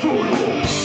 做梦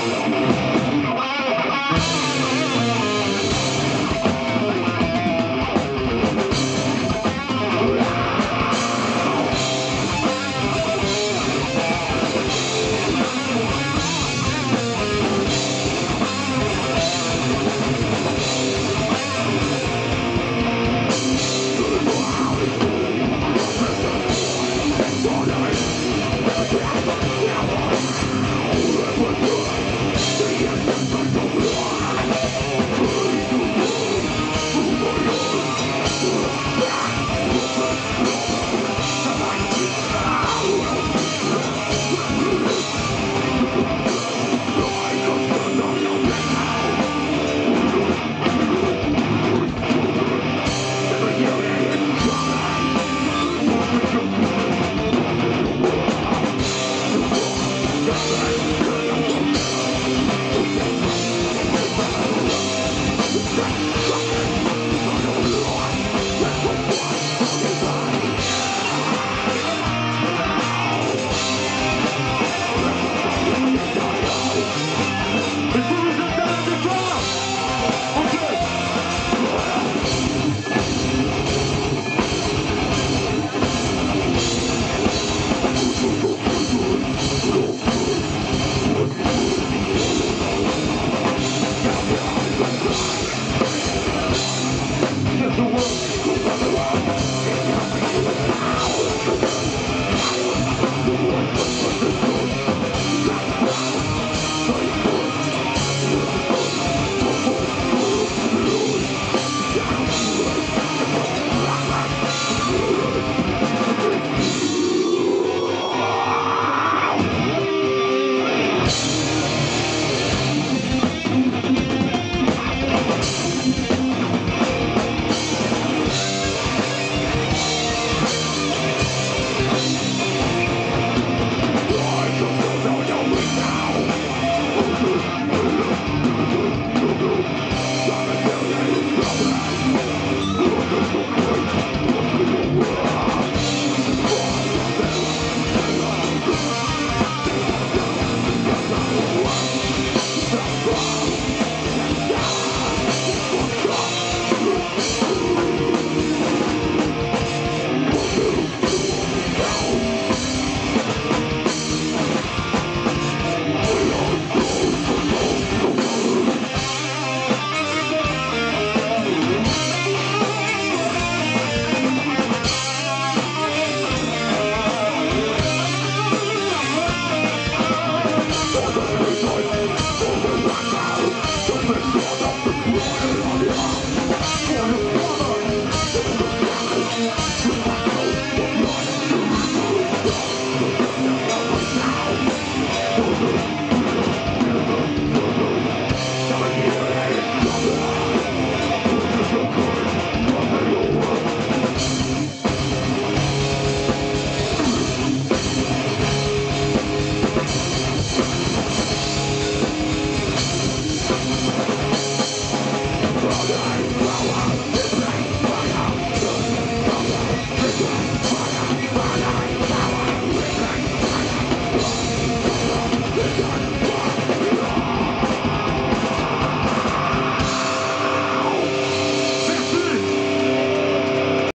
Thank